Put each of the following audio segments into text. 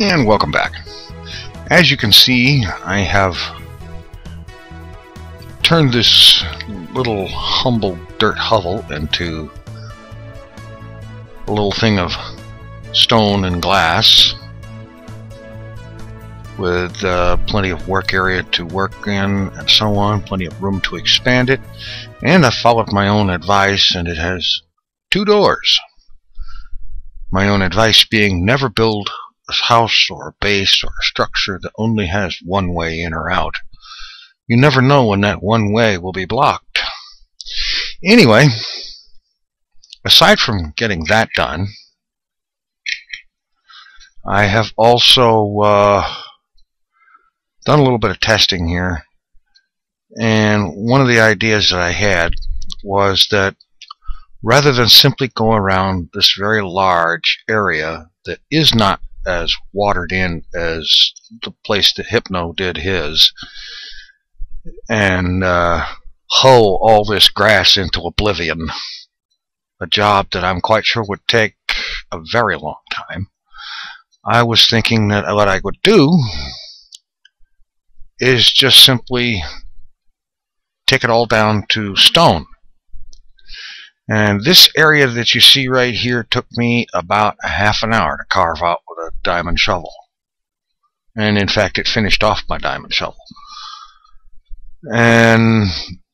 and welcome back. As you can see, I have turned this little humble dirt hovel into a little thing of stone and glass with uh, plenty of work area to work in and so on, plenty of room to expand it. And I followed my own advice and it has two doors. My own advice being never build house or a base or a structure that only has one way in or out. You never know when that one way will be blocked. Anyway, aside from getting that done, I have also uh, done a little bit of testing here. And one of the ideas that I had was that rather than simply go around this very large area that is not as watered in as the place that Hypno did his and uh, hoe all this grass into oblivion. A job that I'm quite sure would take a very long time. I was thinking that what I would do is just simply take it all down to stone. And this area that you see right here took me about a half an hour to carve out with a diamond shovel. And in fact, it finished off my diamond shovel. And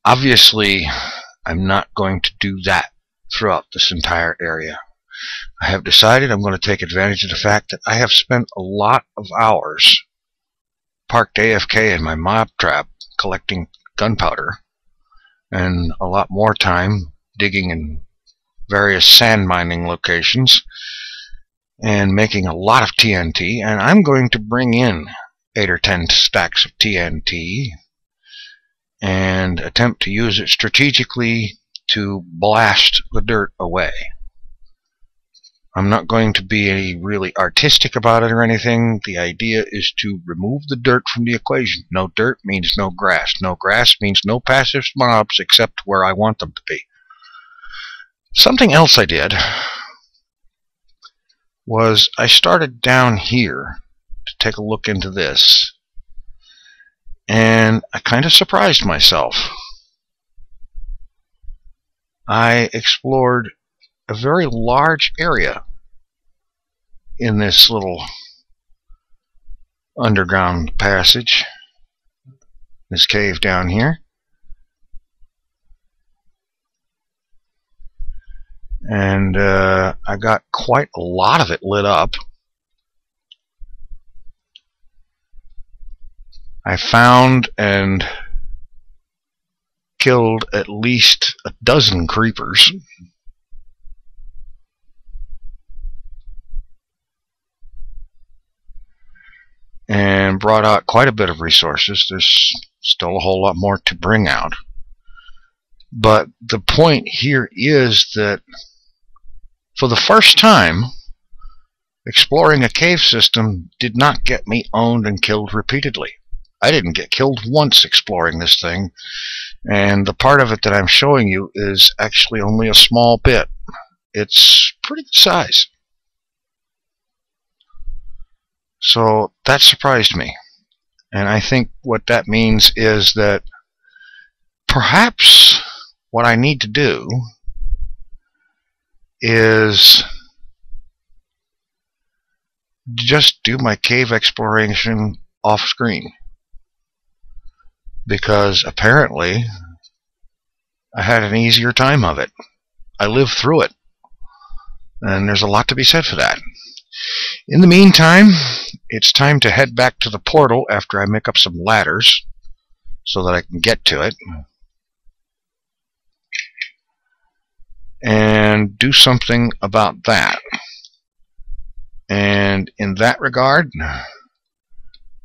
obviously, I'm not going to do that throughout this entire area. I have decided I'm going to take advantage of the fact that I have spent a lot of hours parked AFK in my mob trap collecting gunpowder and a lot more time digging in various sand mining locations and making a lot of TNT and I'm going to bring in 8 or 10 stacks of TNT and attempt to use it strategically to blast the dirt away. I'm not going to be really artistic about it or anything. The idea is to remove the dirt from the equation. No dirt means no grass. No grass means no passive mobs except where I want them to be. Something else I did was I started down here to take a look into this and I kind of surprised myself. I explored a very large area in this little underground passage, this cave down here. And uh, I got quite a lot of it lit up. I found and killed at least a dozen creepers. And brought out quite a bit of resources. There's still a whole lot more to bring out. But the point here is that for the first time, exploring a cave system did not get me owned and killed repeatedly. I didn't get killed once exploring this thing, and the part of it that I'm showing you is actually only a small bit. It's pretty good size. So that surprised me. And I think what that means is that perhaps what I need to do is just do my cave exploration off screen because apparently I had an easier time of it. I lived through it and there's a lot to be said for that. In the meantime, it's time to head back to the portal after I make up some ladders so that I can get to it. And do something about that. And in that regard,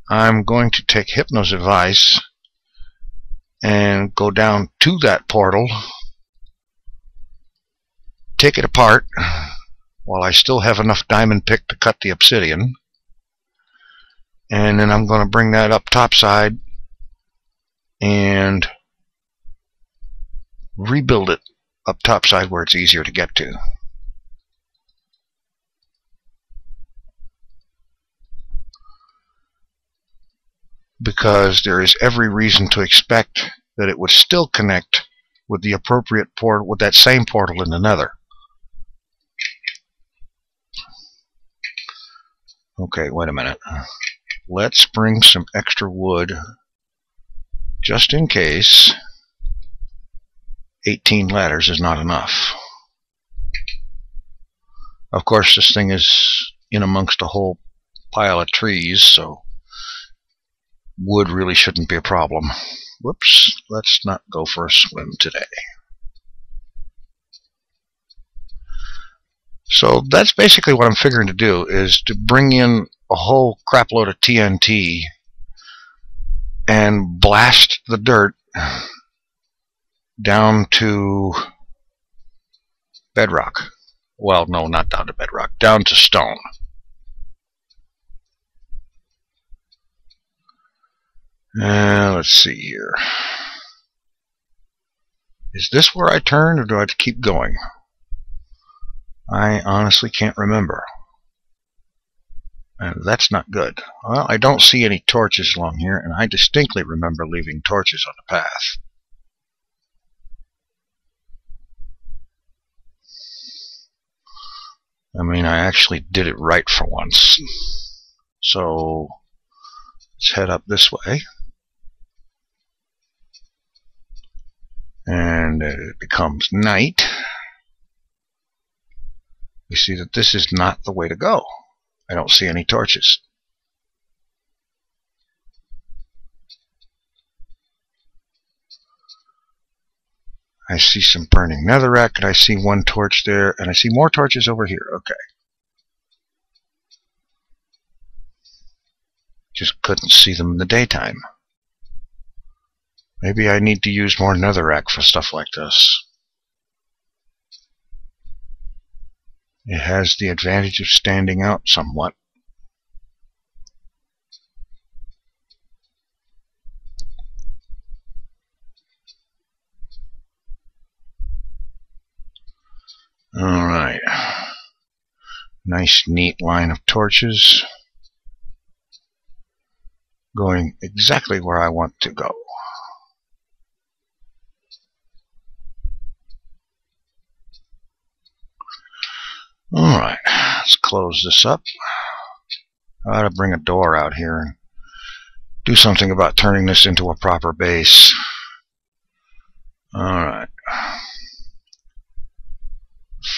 I'm going to take Hypno's advice and go down to that portal, take it apart while I still have enough diamond pick to cut the obsidian, and then I'm going to bring that up topside and rebuild it up top side where it's easier to get to. because there is every reason to expect that it would still connect with the appropriate port with that same portal in the nether. Okay, wait a minute. Let's bring some extra wood just in case 18 ladders is not enough. Of course, this thing is in amongst a whole pile of trees, so wood really shouldn't be a problem. Whoops, let's not go for a swim today. So that's basically what I'm figuring to do, is to bring in a whole crapload of TNT and blast the dirt down to bedrock. Well, no, not down to bedrock, down to stone. Uh, let's see here. Is this where I turn, or do I keep going? I honestly can't remember. And that's not good. Well, I don't see any torches along here, and I distinctly remember leaving torches on the path. I mean, I actually did it right for once. So, let's head up this way. And it becomes night. We see that this is not the way to go. I don't see any torches. I see some burning netherrack, and I see one torch there, and I see more torches over here. Okay. Just couldn't see them in the daytime. Maybe I need to use more netherrack for stuff like this. It has the advantage of standing out somewhat. Alright. Nice neat line of torches. Going exactly where I want to go. Alright, let's close this up. I ought to bring a door out here and do something about turning this into a proper base. Alright.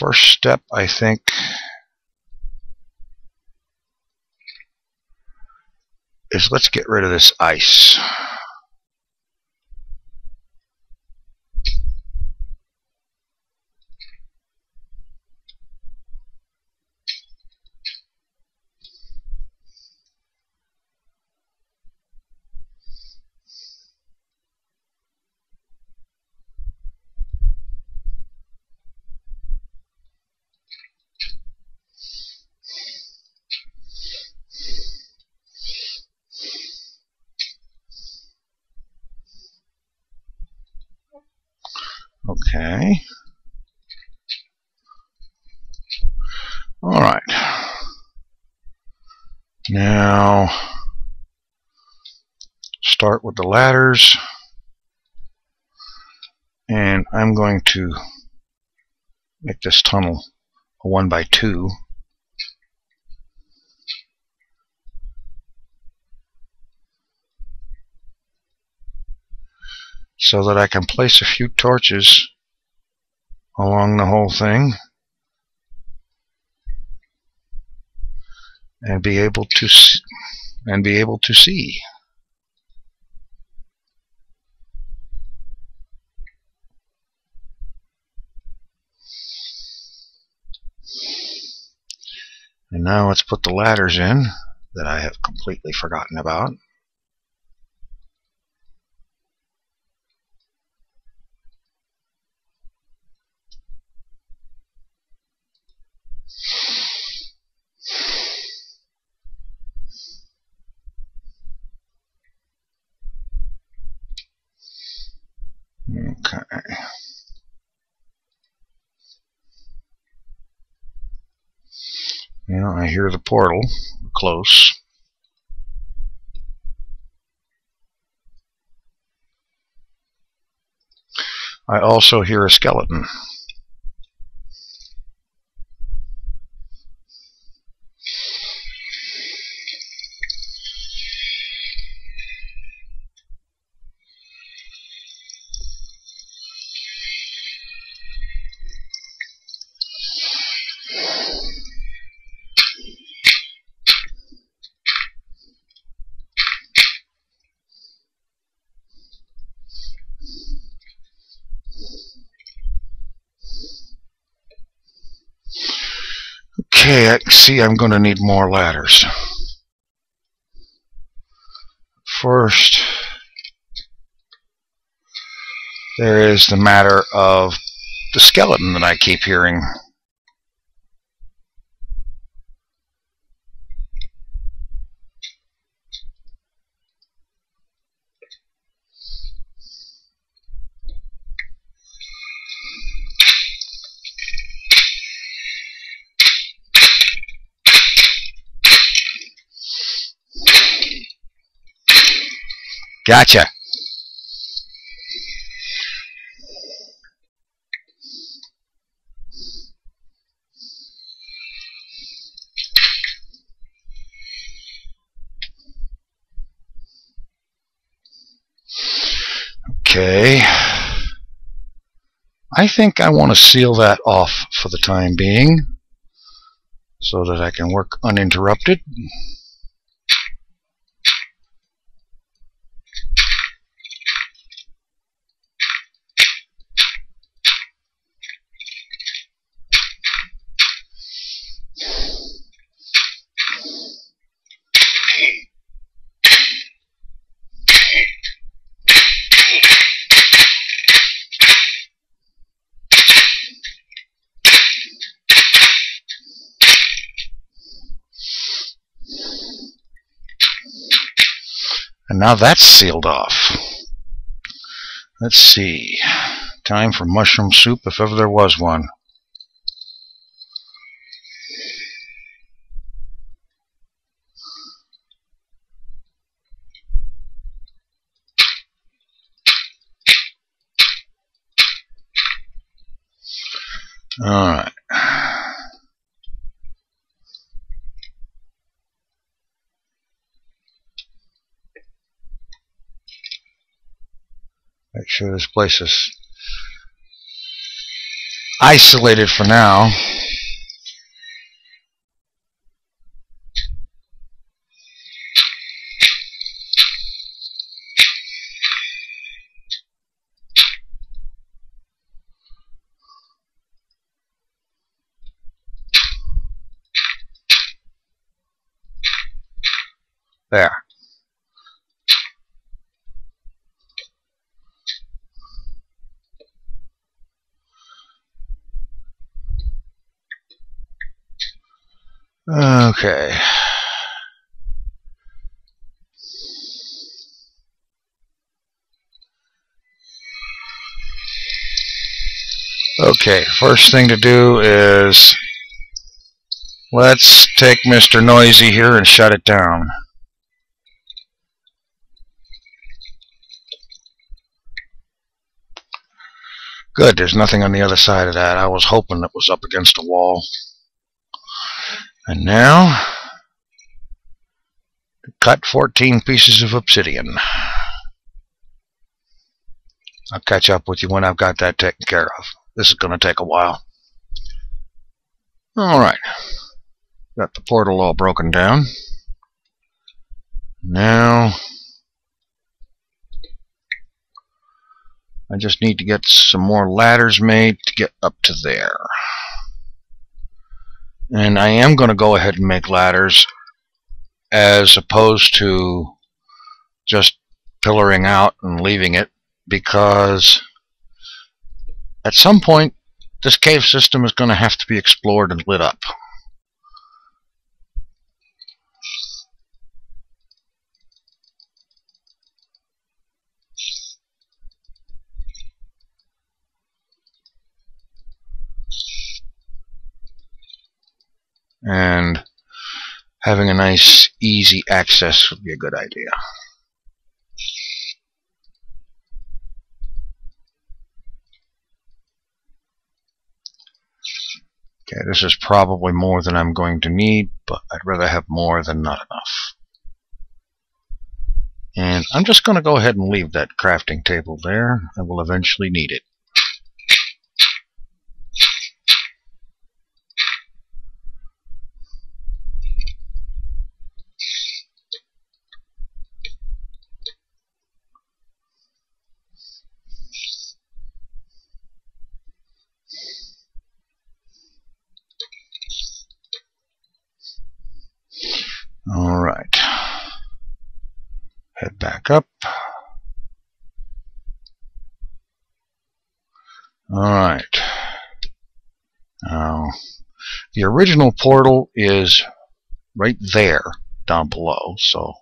First step, I think, is let's get rid of this ice. Okay. All right. Now, start with the ladders. And I'm going to make this tunnel a one by two. so that I can place a few torches along the whole thing and be able to see, and be able to see. And now let's put the ladders in that I have completely forgotten about. hear the portal. Close. I also hear a skeleton. Okay, I see I'm going to need more ladders. First, there is the matter of the skeleton that I keep hearing. Gotcha. Okay. I think I want to seal that off for the time being so that I can work uninterrupted. And now that's sealed off. Let's see. Time for mushroom soup if ever there was one. Alright. Make sure this place is isolated for now. There. Okay. Okay, first thing to do is let's take Mr. Noisy here and shut it down. Good, there's nothing on the other side of that. I was hoping it was up against a wall. And now, cut 14 pieces of obsidian. I'll catch up with you when I've got that taken care of. This is going to take a while. Alright. Got the portal all broken down. Now, I just need to get some more ladders made to get up to there. And I am going to go ahead and make ladders as opposed to just pillaring out and leaving it because at some point this cave system is going to have to be explored and lit up. and having a nice easy access would be a good idea. Okay, this is probably more than I'm going to need, but I'd rather have more than not enough. And I'm just going to go ahead and leave that crafting table there. I will eventually need it. All right. Now, the original portal is right there down below, so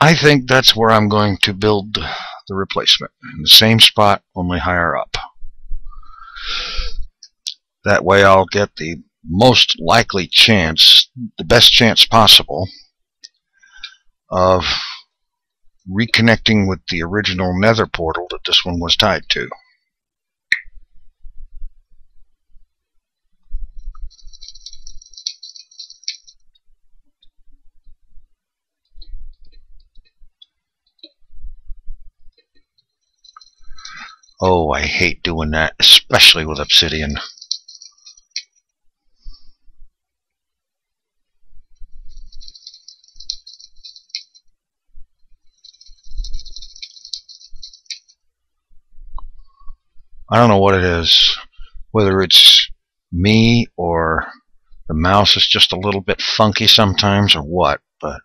I think that's where I'm going to build the replacement. In the same spot, only higher up. That way I'll get the most likely chance, the best chance possible, of reconnecting with the original nether portal that this one was tied to. Oh, I hate doing that, especially with obsidian. I don't know what it is, whether it's me or the mouse is just a little bit funky sometimes or what, but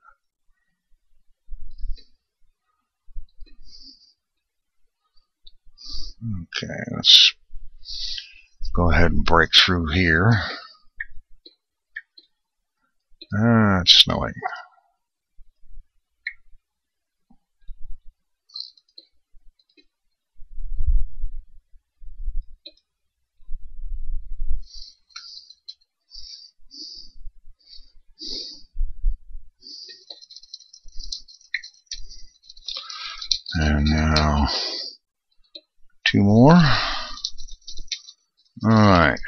okay, let's go ahead and break through here. Ah, it's snowing. And now two more. Alright.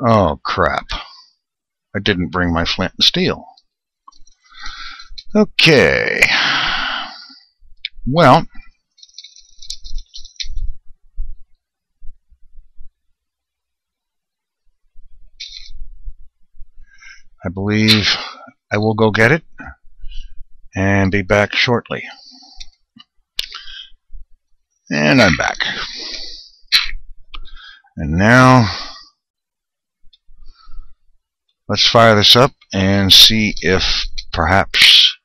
Oh crap. I didn't bring my flint and steel. Okay. Well, I believe I will go get it and be back shortly. And I'm back. And now, let's fire this up and see if perhaps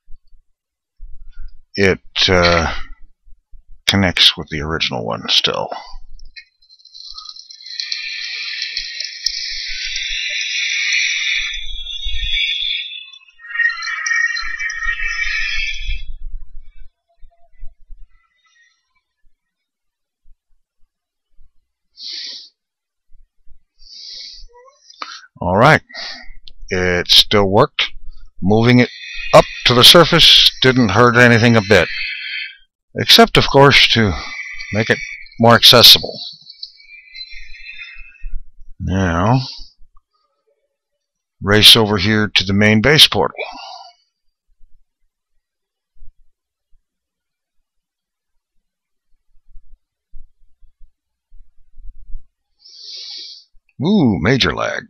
it uh, connects with the original one still. Alright, it still worked. Moving it up to the surface didn't hurt anything a bit. Except, of course, to make it more accessible. Now, race over here to the main base portal. Ooh, major lag.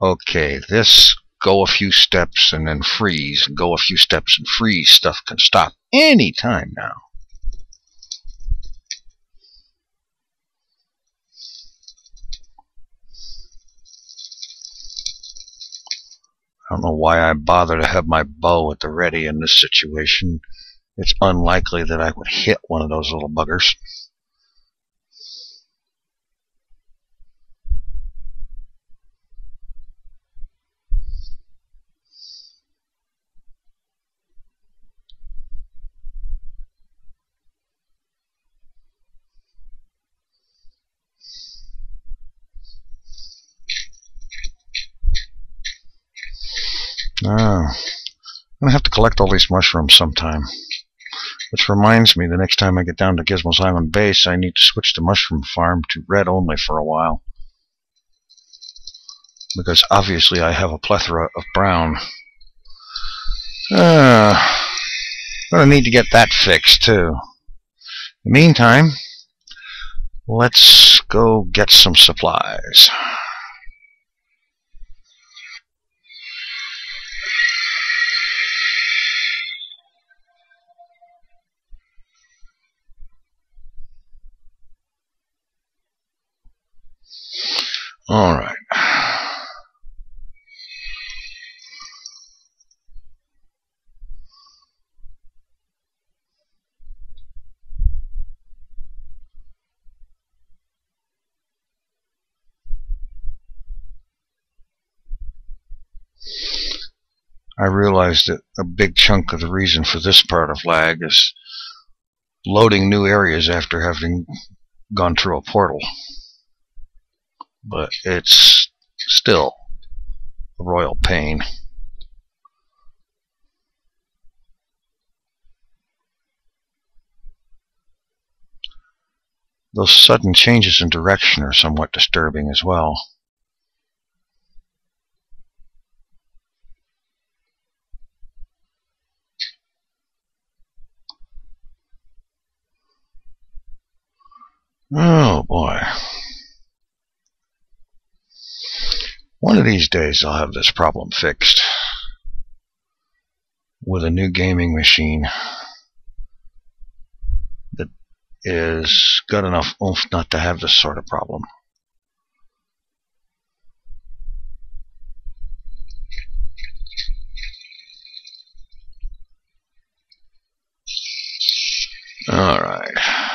Okay, this go a few steps and then freeze, go a few steps and freeze stuff can stop any time now. I don't know why I bother to have my bow at the ready in this situation it's unlikely that I would hit one of those little buggers. Ah, I'm going to have to collect all these mushrooms sometime. Which reminds me, the next time I get down to Gizmo's Island Base, I need to switch the mushroom farm to red only for a while. Because obviously I have a plethora of brown. Uh, gonna need to get that fixed too. In the meantime, let's go get some supplies. All right. I realized that a big chunk of the reason for this part of lag is loading new areas after having gone through a portal but it's still a royal pain. Those sudden changes in direction are somewhat disturbing as well. Oh boy. One of these days I'll have this problem fixed with a new gaming machine that is got enough oomph not to have this sort of problem. All right.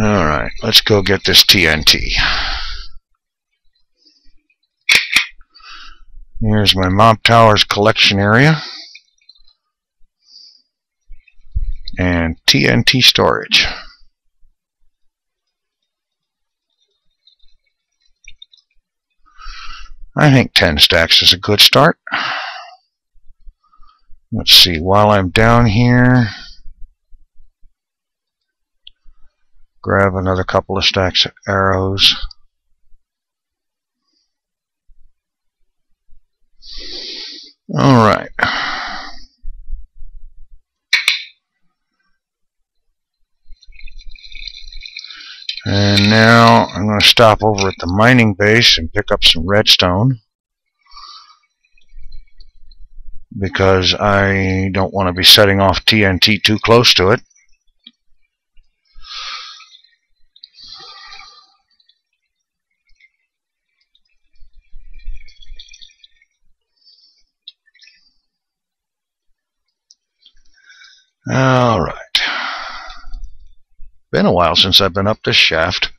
Alright, let's go get this TNT. Here's my Mob Towers collection area. And TNT storage. I think 10 stacks is a good start. Let's see, while I'm down here, grab another couple of stacks of arrows. Alright. And now I'm going to stop over at the mining base and pick up some redstone because I don't want to be setting off TNT too close to it. All right. Been a while since I've been up this shaft.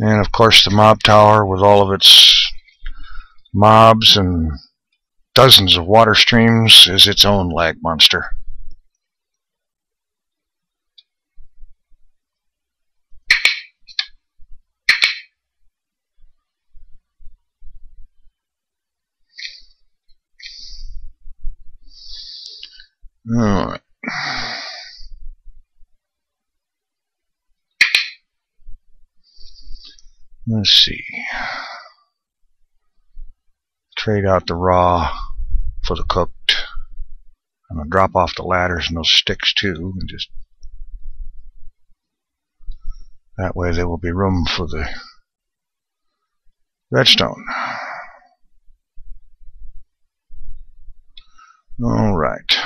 And of course the mob tower with all of its mobs and dozens of water streams is its own lag monster. Alright. Let's see. Trade out the raw for the cooked. I'm going to drop off the ladders and those sticks too. And just That way there will be room for the redstone. All right.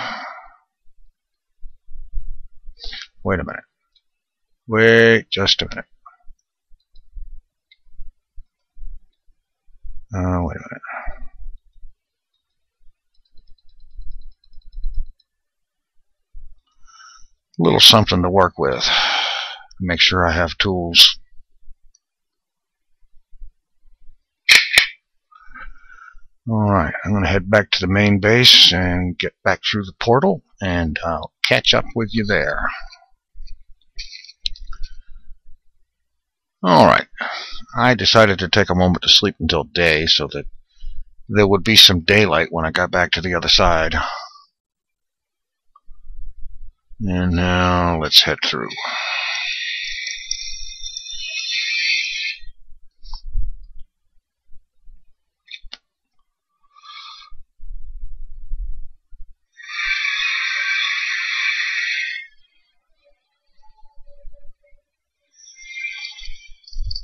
Wait a minute. Wait just a minute. Uh, wait a minute. A little something to work with. Make sure I have tools. Alright, I'm going to head back to the main base and get back through the portal, and I'll catch up with you there. Alright, I decided to take a moment to sleep until day so that there would be some daylight when I got back to the other side. And now let's head through.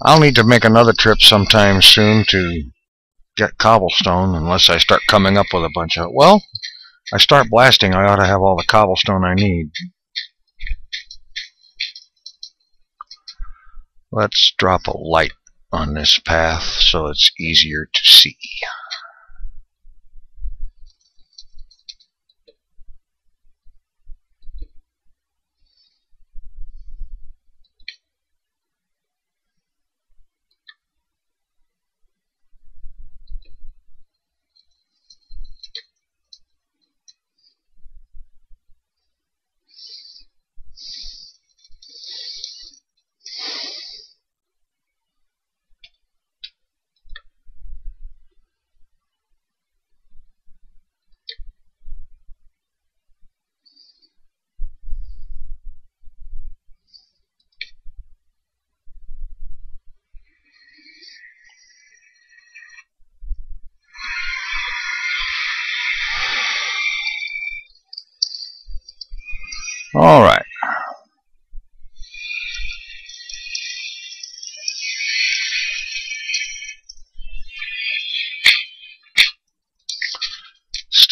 I'll need to make another trip sometime soon to get cobblestone unless I start coming up with a bunch of... Well, I start blasting, I ought to have all the cobblestone I need. Let's drop a light on this path so it's easier to see.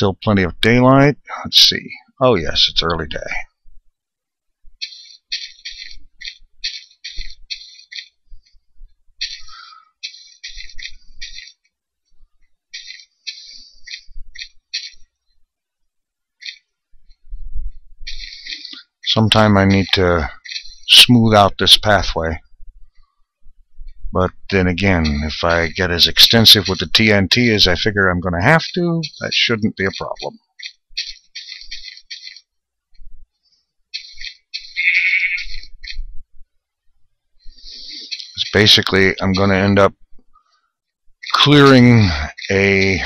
Still plenty of daylight. Let's see. Oh yes, it's early day. sometime I need to smooth out this pathway. But then again, if I get as extensive with the TNT as I figure I'm going to have to, that shouldn't be a problem. basically, I'm going to end up clearing a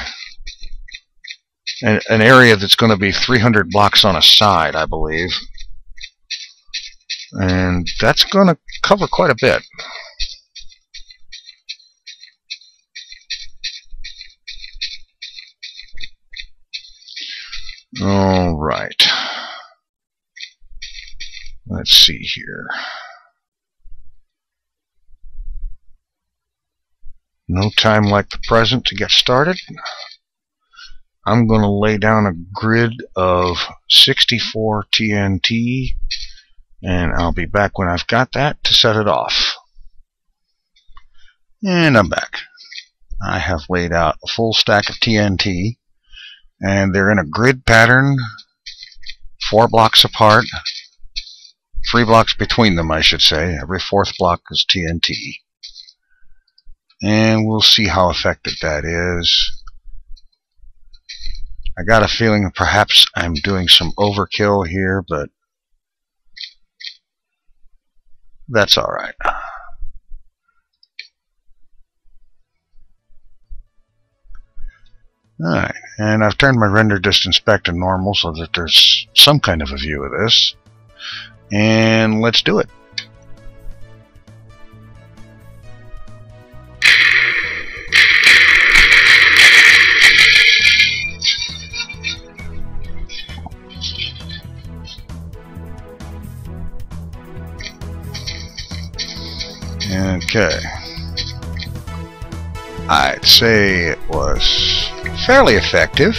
an, an area that's going to be 300 blocks on a side, I believe. And that's going to cover quite a bit. All right. Let's see here. No time like the present to get started. I'm going to lay down a grid of 64 TNT and I'll be back when I've got that to set it off. And I'm back. I have laid out a full stack of TNT and they're in a grid pattern four blocks apart three blocks between them I should say. Every fourth block is TNT and we'll see how effective that is. I got a feeling perhaps I'm doing some overkill here but that's alright. Alright, and I've turned my render distance back to normal so that there's some kind of a view of this. And let's do it. Okay. I'd say it was fairly effective.